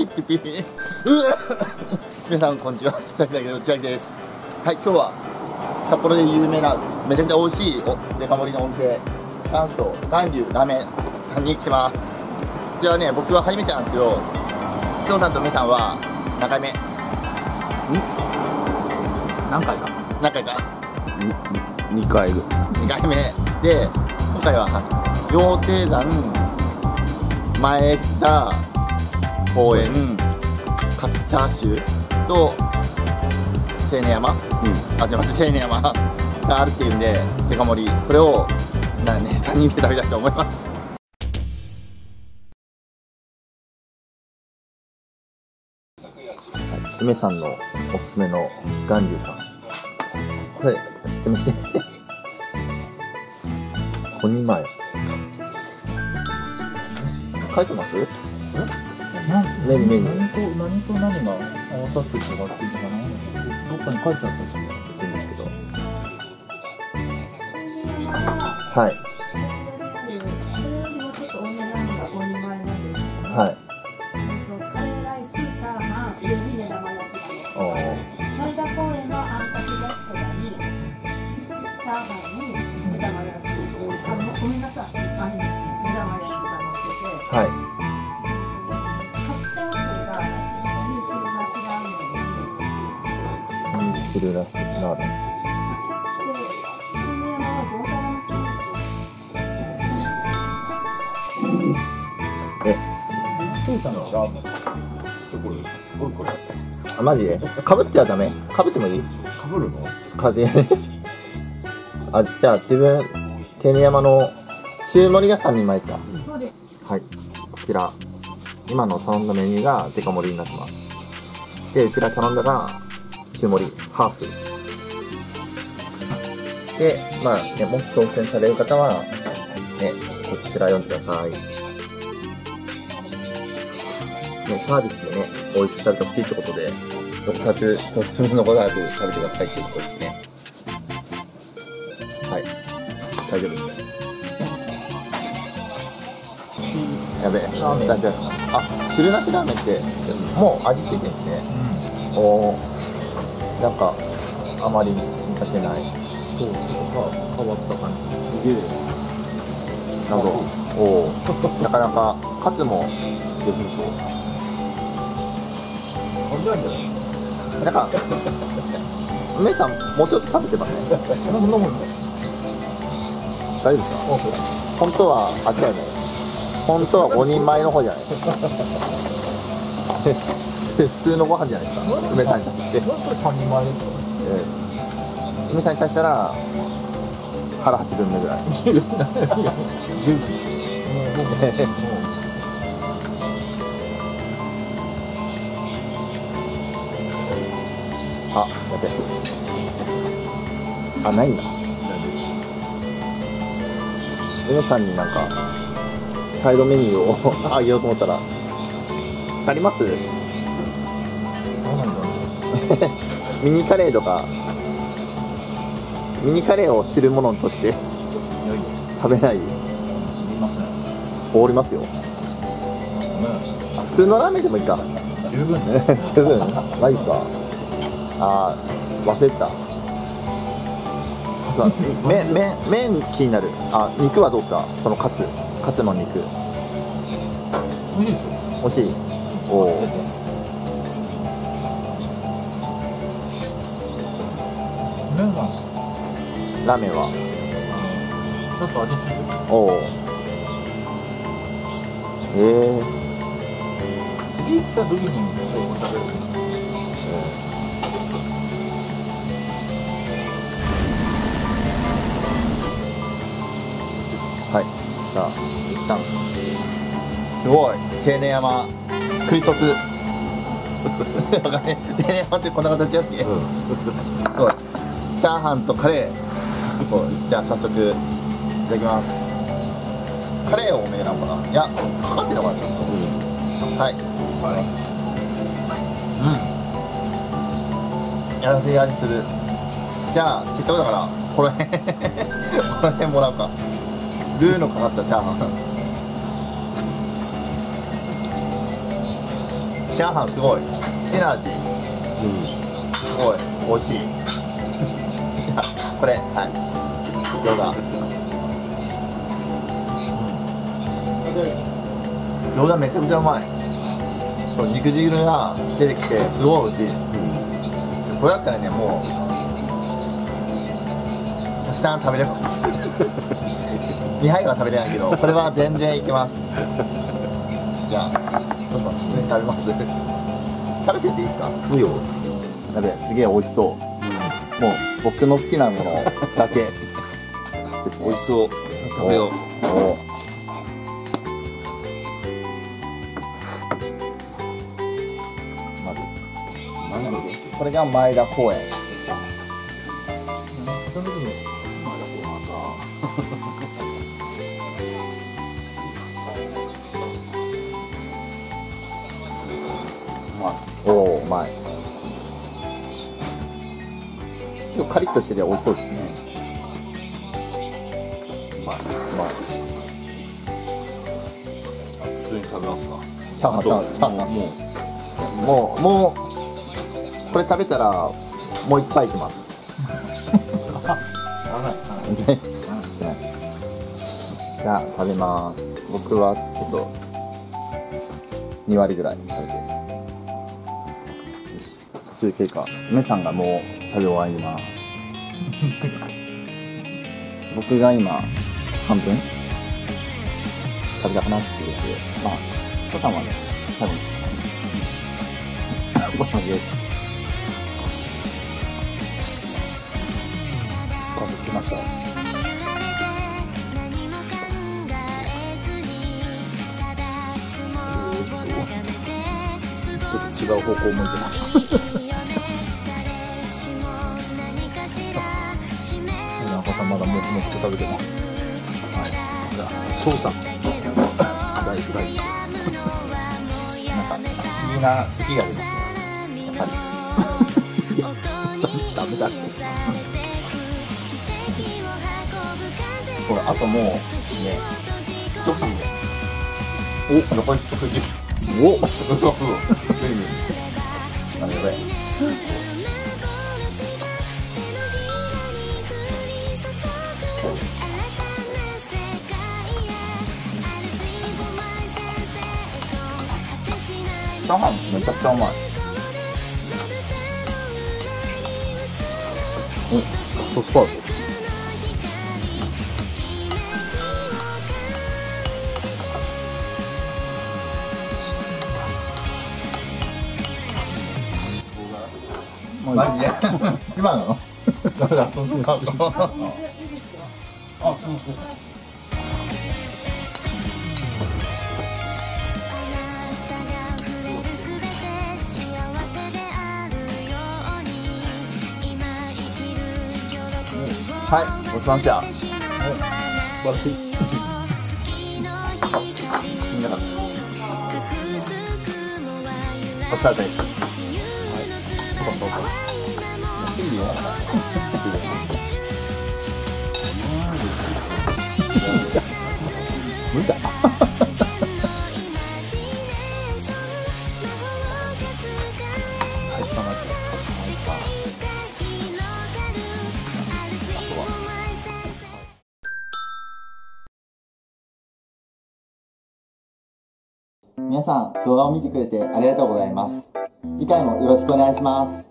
ピッピピ。ピうわ皆さんこんにちは。千秋だけど千秋です。はい今日は札幌で有名なめちゃくちゃ美味しいおデカ盛りのお店元祖巌流ラーメンさんに来てます。こちらね僕は初めてなんですけど翔さんと梅さんは何回目。何回か。何回か。2回ぐ。2回目。で今回は羊蹄山前田公園カツチャーシューと定年山あ出ます定年山があるっていうんでデカ盛り。これをなね3人で食べたいと思います。梅さんのおすすめの巌流さん。これ説明して。こんにまえ書いてます？メニューメニュー何と何と何が合わさってるとかっていうのかなどっかに書いてあったしするんですけど。はいメンに、ミスルラーメンえあマジで？かぶってはダメ？かぶってもいい？かぶるの？風 あじゃあ自分手根山の中盛りが3人前かそうです。はい。こちら。今の頼んだメニューがデカ盛りになってます。でうちら頼んだが中盛りハーフでまあねもし挑戦される方はねこちら読んでくださいね、サービスでね、美味しく食べてほしいってことで、特撮一つことなく食べてくださいっていうことですね。はい。大丈夫です。やべえ。大丈夫あ、汁なしラーメンって、もう味付いてるんですね。おーなんか、あまり見かけない。そうちょっと変わった感じすげえなるほど。おお。なかなか、カツも上品そう。味なんじゃない？なんか、梅さん、もうちょっと食べてますね。そんなもんだ大丈夫ですか？本当は、あ、違うね。本当は5人前の方じゃない普通のご飯じゃないですか。梅さんに対して。なんか3人前ですかえ梅さんに対したら、腹8分目ぐらい。いやいやいや十分もう僕ねもあ、やべえ。あ、ないんだ。梅さんになんか、サイドメニューを あげようと思ったら、あります？うどうなんだろう。ミニカレーとか、ミニカレーを汁物として食べない、おりますよ。普通のラーメンでもいいか。十分。ね 十分。ないですか。あー忘れてた。そう麺麺麺気になる。あ肉はどうですか？そのカツ。カツの肉。美味しいですよ。美味しい？おおラーメンは？ちょっと味付いてる。おおえ。ー、次来た時にこう食べる。はい。じゃあ一旦。すごい。定年山。クリソツわかんない。定年山ってこんな形やっけ、そうチャーハンとカレー。そうじゃあ早速いただきます。カレー多めなのかな。いやかかってるのかなちょっと。はい。うん。やらせやりする。じゃあせっかくだからこの辺この辺もらうか。ルーのかかったチャーハン。チチャーハンすごい。好きな味。すごい。美味しいこれ。はい。餃子餃子めちゃくちゃうまい。そう肉汁が出てきてすごい美味しい。これだったらねもうたくさん食べれます。2杯は食べれないけどこれは全然いけます。じゃあちょっと普通に食べます。食べてっていいですか？いいよ。やべえすげえ美味しそうもう僕の好きなものだけ。ですね美味しそう。食べよう。おまず。これが前田公園。おおうまい結構カリッとしてて美味しそうですね。うまいうまい普通に食べますか？チャーハンチャーハンもう。もうもうこれ食べたらもう一杯いきます。ね じゃあ食べます。僕はちょっと2割ぐらい食べて途中経過梅さんがもう食べ終わります。僕が今半分食べたかなっていうでまあ父さんはね多分ご飯です。かぶってましたちょっと違う方向向いてますさんまだもくもくと食べてます。はい。じゃあ翔さん。大フライなんか不思議な咳が出ますねやっぱり。ダメだって。これあとも。うね一振りでお残り一振りおそうそうそうあやべえチャーハンめちゃくちゃうまい。うんソースパウダーマジで今なの？ダメだそんな顔あそうそうはいごちそうさまでした。素晴らしいみんながお疲れ様です。そうそうそうい。いよ 無理だ皆さん動画を見てくれてありがとうございます。次回もよろしくお願いします。